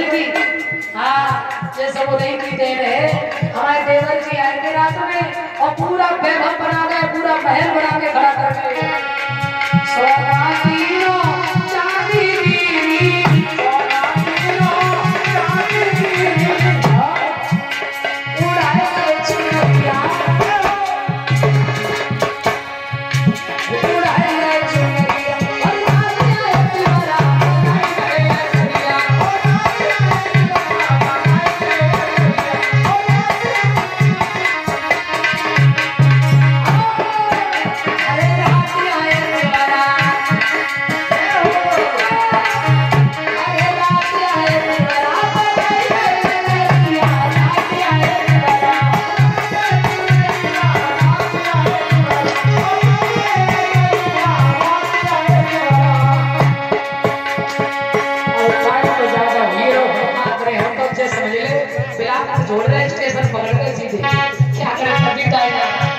जलेबी हाँ ये सब नहीं पीते रहे जोड़ रहे है इसके सर पकड़ कर सीधे। क्या करें? भी टाइम है।